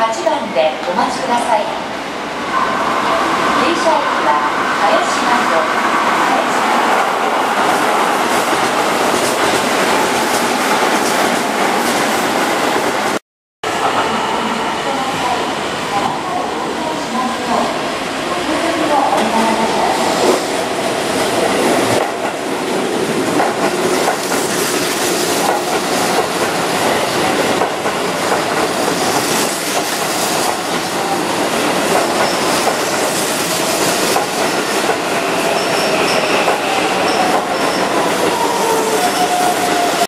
8番でお待ちください。